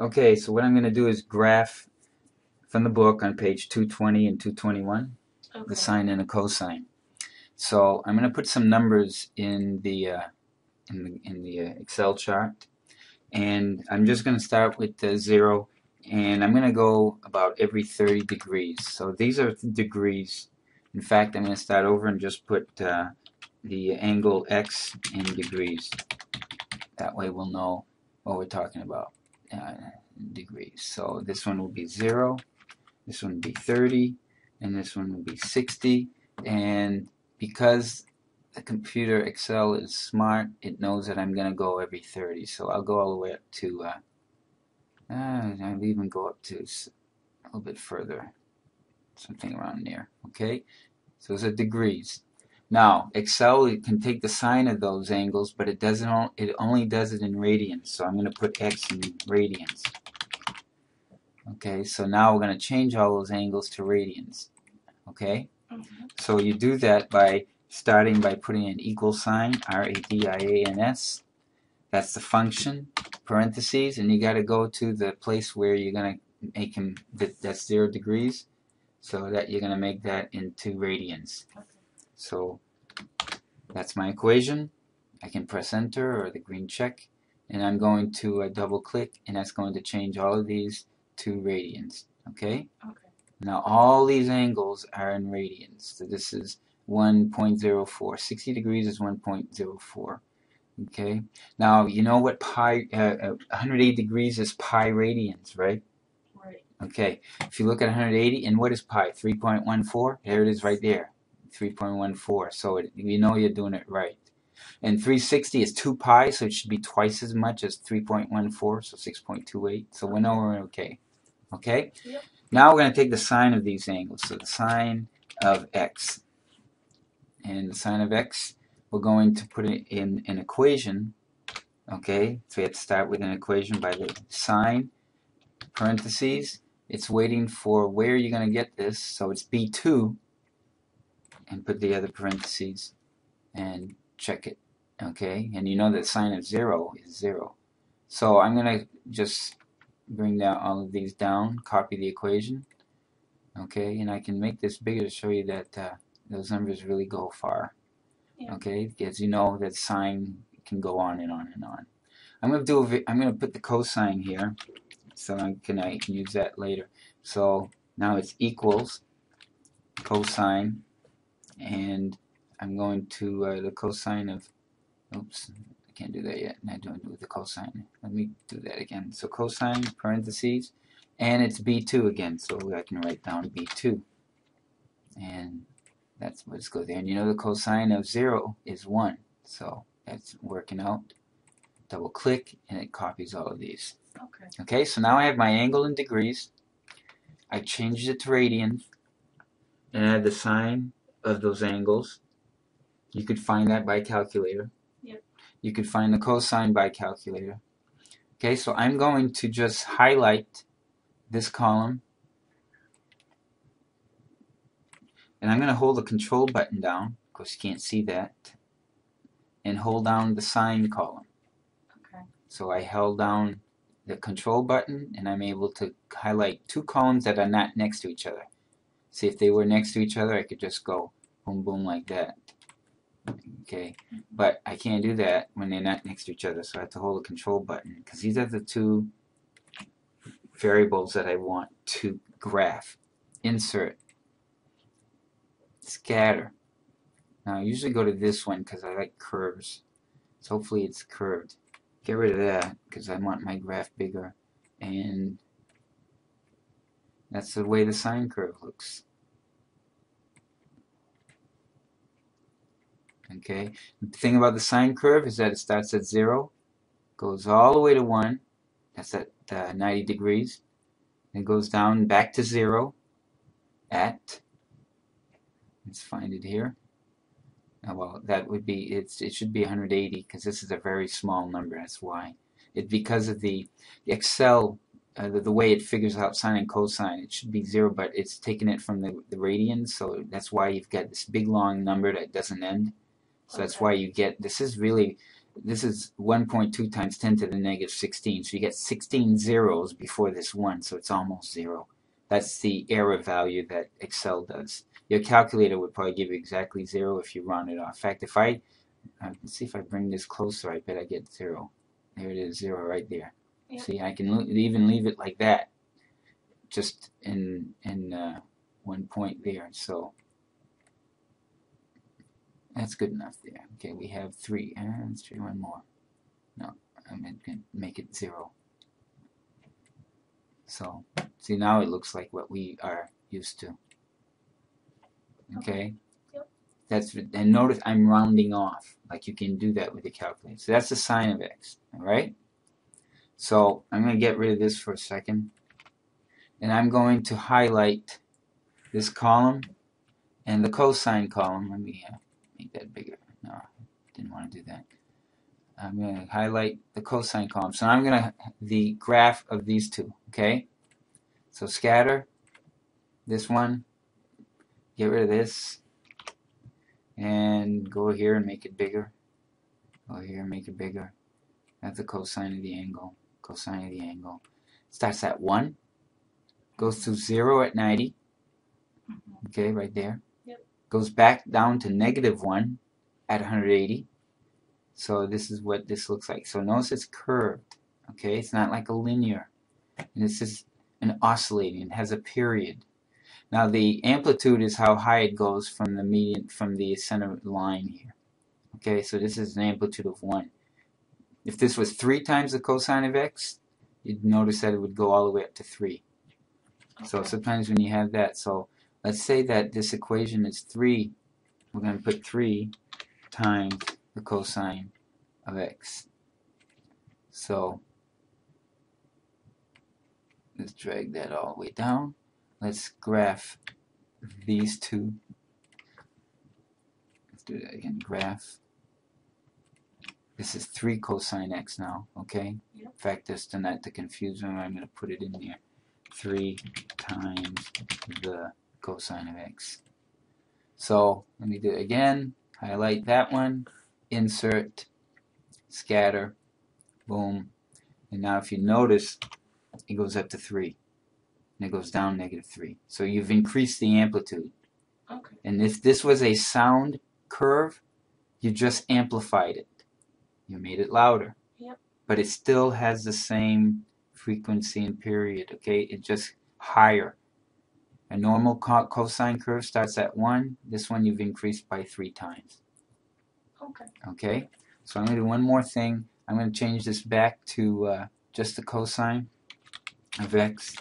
Okay, so what I'm going to do is graph from the book on page 220 and 221 Okay. the sine and the cosine. So I'm going to put some numbers in the uh, in the in the uh, Excel chart, and I'm just going to start with the zero, and I'm going to go about every 30 degrees. So these are degrees. In fact, I'm going to start over and just put uh, the angle x in degrees. That way we'll know what we're talking about. Uh, degrees. So this one will be zero, this one will be 30, and this one will be 60 and because the computer Excel is smart it knows that I'm gonna go every 30 so I'll go all the way up to uh, uh, I'll even go up to a little bit further something around there okay? So it's are degrees now Excel it can take the sine of those angles but it doesn't it only does it in radians so I'm gonna put X in radians okay so now we're gonna change all those angles to radians okay Mhm. so you do that by starting by putting an equal sign, R-A-D-I-A-N-S. That's the function, parentheses, and you got to go to the place where you're going to make them, that, that's zero degrees, so that you're going to make that into radians. So that's my equation. I can press enter or the green check, and I'm going to uh, double click, and that's going to change all of these to radians. Okay? Okay. Now all these angles are in radians. So this is 1.04. 60 degrees is 1.04. Okay. Now you know what pi, uh, uh, 180 degrees is pi radians, right? Right. Okay. If you look at 180, and what is pi? 3.14. There it is, right there. 3.14. So it, you know you're doing it right. And 360 is 2 pi, so it should be twice as much as 3.14, so 6.28. So we know we're okay. Okay? Yep. Now we're going to take the sine of these angles. So the sine of x. And the sine of x, we're going to put it in an equation. Okay? So we have to start with an equation by the sine, parentheses. It's waiting for where you're going to get this. So it's b2. And put the other parentheses. And check it. Okay? And you know that sine of 0 is 0. So I'm going to just bring down all of these down, copy the equation. Okay, and I can make this bigger to show you that uh, those numbers really go far. Yeah. Okay, because you know that sine can go on and on and on. I'm gonna do. A vi- I'm gonna put the cosine here, so I can I can use that later. So now it's equals cosine, and I'm going to uh, the cosine of. Oops, I can't do that yet. Not doing it with the cosine. Let me do that again. So cosine parentheses, and it's b2 again. So I can write down b2, and that's let's go there. And you know the cosine of zero is one, so that's working out. Double click, and it copies all of these. Okay. Okay, so now I have my angle in degrees. I changed it to radians, and I have the sine of those angles. You could find that by calculator. Yep. You could find the cosine by calculator. Okay, so I'm going to just highlight this column. And I'm going to hold the control button down, because you can't see that, and hold down the sine column. Okay. So I held down the control button and I'm able to highlight two columns that are not next to each other. See if they were next to each other I could just go boom boom like that. Okay, but I can't do that when they're not next to each other so I have to hold the control button because these are the two variables that I want to graph. Insert, scatter. Now I usually go to this one because I like curves. So hopefully it's curved get rid of that because I want my graph bigger and that's the way the sine curve looks okay the thing about the sine curve is that it starts at 0 goes all the way to 1 that's at uh, 90 degrees and goes down back to 0 at let's find it here uh, well, that would be it's it should be 180 because this is a very small number. That's why. It because of the Excel uh, the, the way it figures out sine and cosine. It should be zero, but it's taking it from the the radians, so that's why you've got this big long number that doesn't end. So that's why you get this is really this is 1.2 times 10 to the negative 16. So you get 16 zeros before this 1, so it's almost 0. That's the error value that Excel does. Your calculator would probably give you exactly 0 if you round it off. In fact, if I, uh, let's see if I bring this closer, I bet I get 0. There it is, 0 right there. Yeah. See, I can even leave it like that, just in, in uh, one point there. So that's good enough there. Okay, we have three. And let's try one more. No, I'm going to make it zero. So, see now it looks like what we are used to. Okay? Yep. That's and notice I'm rounding off. Like you can do that with the calculator. So that's the sine of x. Alright? So I'm going to get rid of this for a second. And I'm going to highlight this column and the cosine column. Let me uh, make that bigger. No, I didn't want to do that. I'm going to highlight the cosine column. So I'm going to the graph of these two. Okay. So scatter this one. Get rid of this. And go here and make it bigger. Go here and make it bigger. That's the cosine of the angle. Cosine of the angle. Starts at 1. Goes to 0 at 90. Mhm. Okay, right there. Yep. Goes back down to negative 1 at 180. So this is what this looks like. So notice it's curved. Okay, it's not like a linear. And this is an oscillating. It has a period. Now the amplitude is how high it goes from the median from the center line here. Okay, so this is an amplitude of 1. If this was 3 times the cosine of x, you'd notice that it would go all the way up to 3. So sometimes when you have that, so let's say that this equation is 3, we're going to put 3 times the cosine of x. So let's drag that all the way down. Let's graph these two. Let's do that again. Graph. This is 3 cosine x now, okay? Yep. In fact, just to not to confuse them, I'm going to put it in there. 3 times the cosine of x. So let me do it again. Highlight that one, insert, scatter, boom. And now if you notice, it goes up to 3. And it goes down negative 3. So you've increased the amplitude. Okay. And if this was a sound curve, you just amplified it. You made it louder. Yep. But it still has the same frequency and period, okay? It just higher. A normal co- cosine curve starts at 1. This one you've increased by 3 times, Okay. okay? So I'm going to do one more thing. I'm going to change this back to uh, just the cosine of x.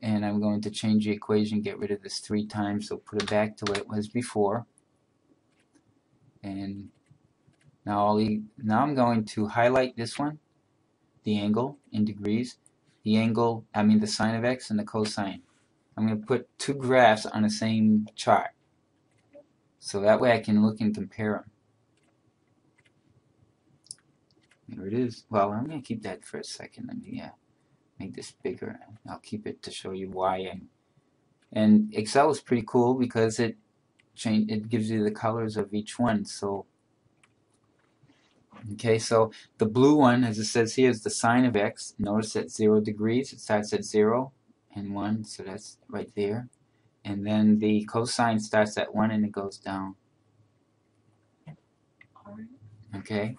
And I'm going to change the equation, get rid of this 3 times, so put it back to what it was before. And now, I'll, now I'm going to highlight this one, the angle in degrees, the angle, I mean the sine of x and the cosine. I'm going to put two graphs on the same chart. So that way I can look and compare them. There it is. Well, I'm going to keep that for a second. Let me uh, make this bigger. I'll keep it to show you why I'm. And Excel is pretty cool because it change it gives you the colors of each one. So okay, so the blue one, as it says here, is the sine of x. Notice at zero degrees, it starts at zero and one, so that's right there. And then the cosine starts at one and it goes down. Okay,